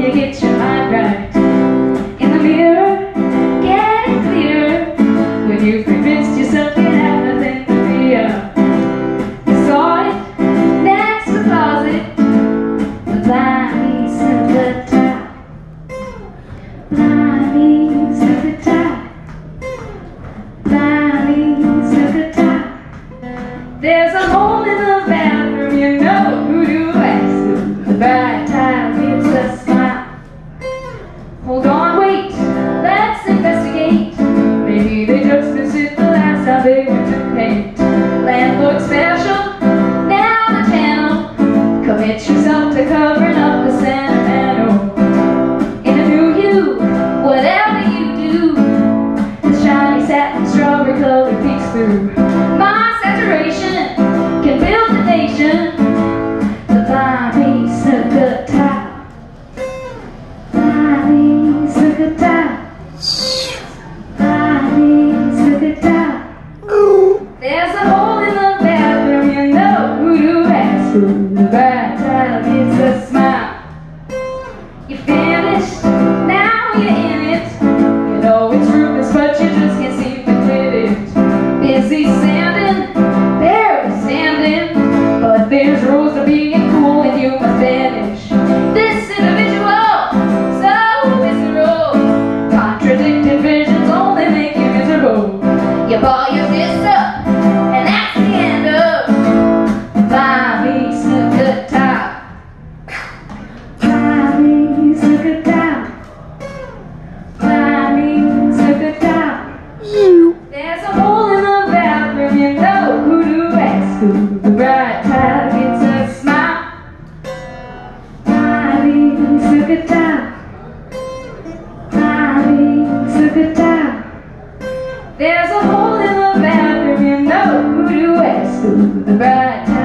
얘기해 pictures yourself to covering up the sentimental. In a through you, whatever you do, the shiny satin strawberry color peeks through. My saturation can build a nation. The fine piece of good time. Fine piece of good time. Fine piece. There's a hole in the bathroom, you know who to ask. Who the ask. bright targets of smile. Party took a time Party took a time There's a hole in the bathroom You know who to ask the bright